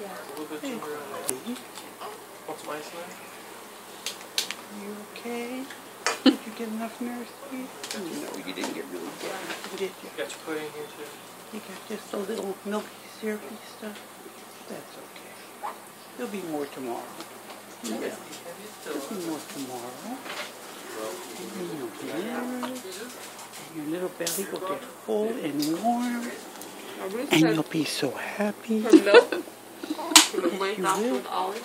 Yeah. A little bit too early. Want some ice in You okay? Did you get enough nurse? No, you didn't get really good, did you? Got your pudding here too. You got just a little milky syrupy stuff? That's okay. There'll be more tomorrow. Yeah. There'll be more tomorrow. And you'll be and your little belly will get full and warm. And you'll be so happy. Lùng mấy tóc, ối